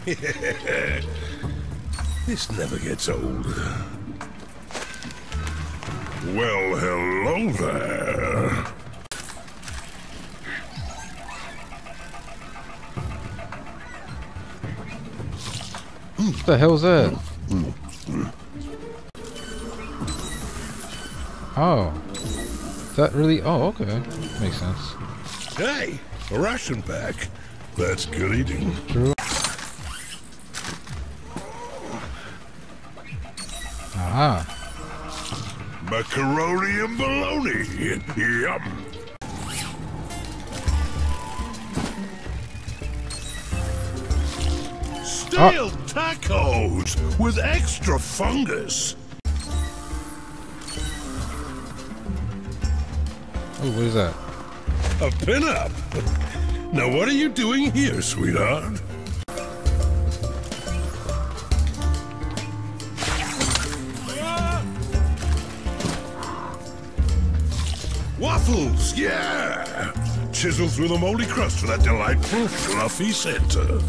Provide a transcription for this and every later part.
this never gets old. Well, hello there. What the hell is that? Oh. That really? Oh, okay. Makes sense. Hey, a ration pack. That's good eating. True. Aha. Macaroni and bologna. Yum. Stale ah. tacos with extra fungus. Oh, what is that? A pinup. Now, what are you doing here, sweetheart? Yeah! Chisel through the moldy crust for that delightful, fluffy center.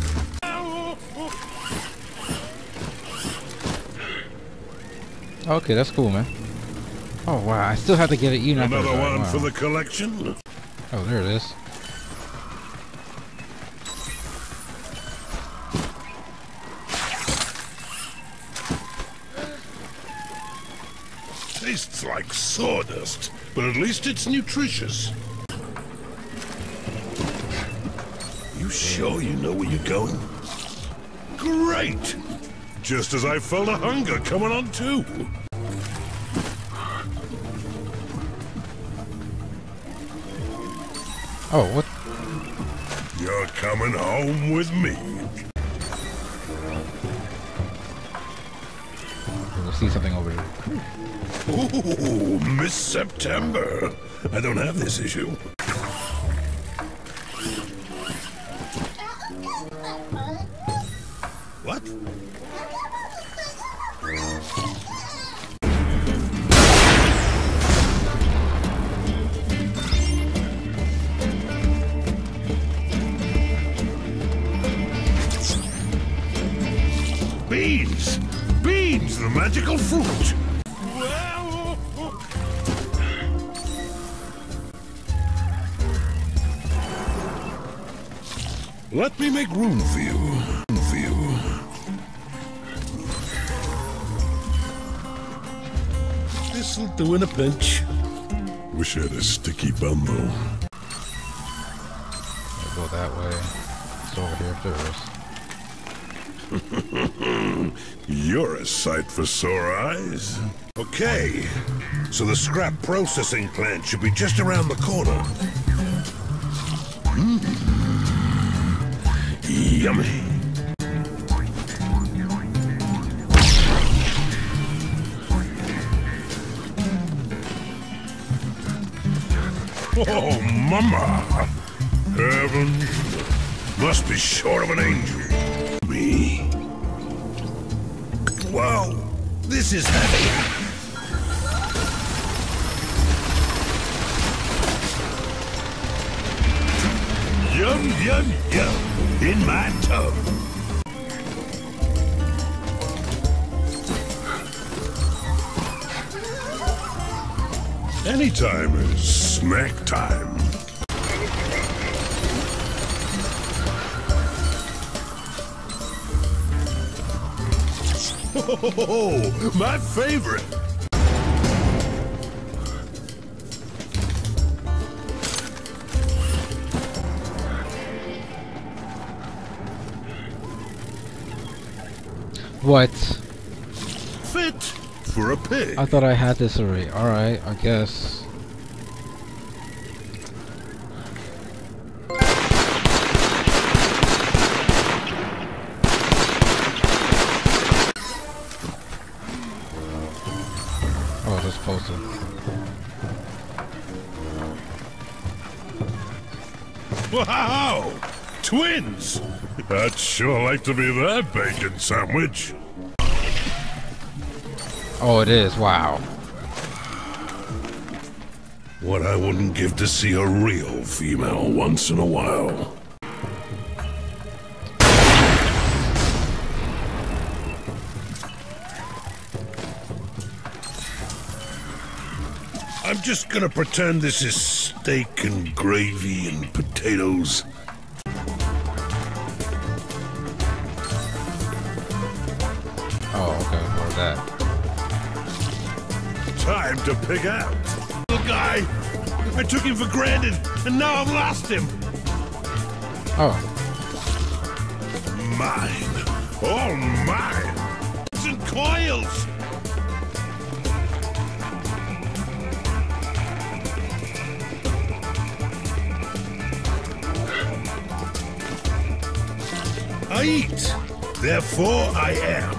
Okay, that's cool, man. Oh wow, I still have to get it. You know. Another one wow. for the collection. Oh, there it is. Tastes like sawdust, but at least it's nutritious. You sure you know where you're going? Great! Just as I felt a hunger coming on too. Oh, what? You're coming home with me. See something over here. Ooh, Miss September. I don't have this issue. What? Magical fruit! Let me make room for you. This'll do in a pinch. Wish I had a sticky bum though. I'll go that way. It's over here first. You're a sight for sore eyes. Okay, so the scrap processing plant should be just around the corner. Mm. Yummy. Oh, mama! Heaven must be short of an angel. Whoa! This is heavy! Yum, yum, yum! In my tub! Anytime is snack time. Oh, my favorite. What? Fit for a pig. I thought I had this already. Alright, I guess. Wow! Twins! I'd sure like to be their bacon sandwich. Oh, it is. Wow. What I wouldn't give to see a real female once in a while. I'm just gonna pretend this is steak and gravy and potatoes. Oh, okay. Or that. Time to pick out. Little guy, I took him for granted, and now I've lost him. Oh. Mine. All mine. It's in coils. I eat. Therefore I am.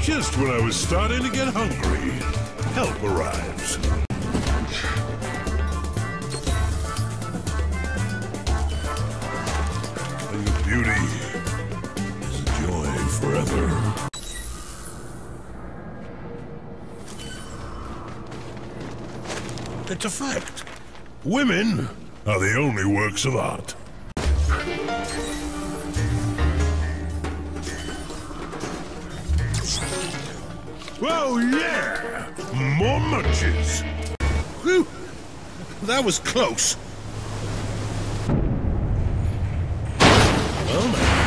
Just when I was starting to get hungry, help arrives. Beauty is a joy forever. It's a fact. Women are the only works of art. Oh, yeah! More munches! Whew! That was close. Well, now.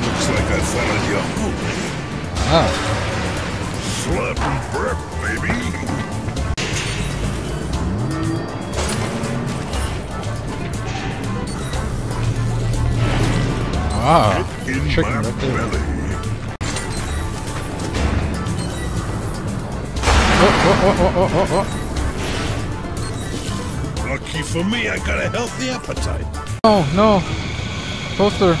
Looks like I followed your home. Ah. Slap and prep, baby! Ah. In Chicken my right there. belly. Oh, oh, oh, oh, oh, oh, Lucky for me, I got a healthy appetite. oh. Oh, no. Toaster.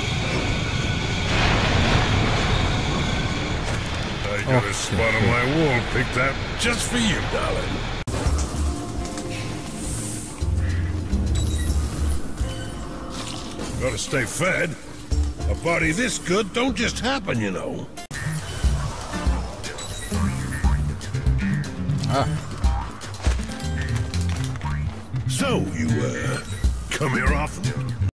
I got Oh, a spot on my wall picked out just for you, darling. Gotta stay fed. A body this good don't just happen, you know. Ah. So, you, uh, come here often?